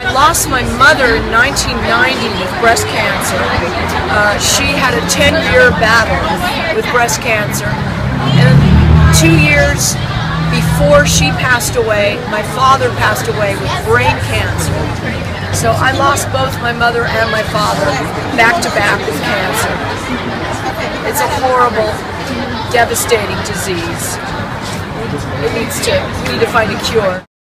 I lost my mother in 1990 with breast cancer. Uh, she had a 10-year battle with breast cancer. And two years before she passed away, my father passed away with brain cancer. So I lost both my mother and my father back to back with cancer. It's a horrible, devastating disease. It needs to, we need to find a cure.